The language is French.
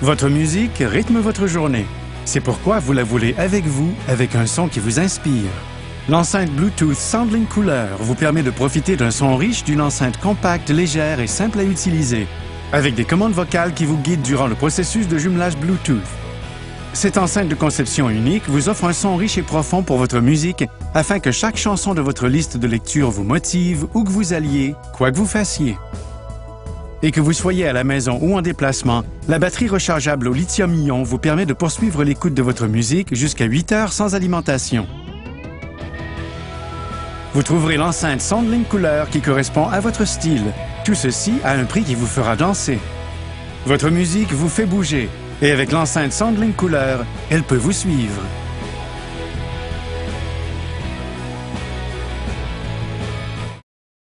Votre musique rythme votre journée. C'est pourquoi vous la voulez avec vous, avec un son qui vous inspire. L'enceinte Bluetooth Soundlink Cooler vous permet de profiter d'un son riche d'une enceinte compacte, légère et simple à utiliser, avec des commandes vocales qui vous guident durant le processus de jumelage Bluetooth. Cette enceinte de conception unique vous offre un son riche et profond pour votre musique afin que chaque chanson de votre liste de lecture vous motive où que vous alliez, quoi que vous fassiez. Et que vous soyez à la maison ou en déplacement, la batterie rechargeable au lithium-ion vous permet de poursuivre l'écoute de votre musique jusqu'à 8 heures sans alimentation. Vous trouverez l'enceinte Soundlink couleur qui correspond à votre style. Tout ceci à un prix qui vous fera danser. Votre musique vous fait bouger et avec l'enceinte Soundlink couleur, elle peut vous suivre.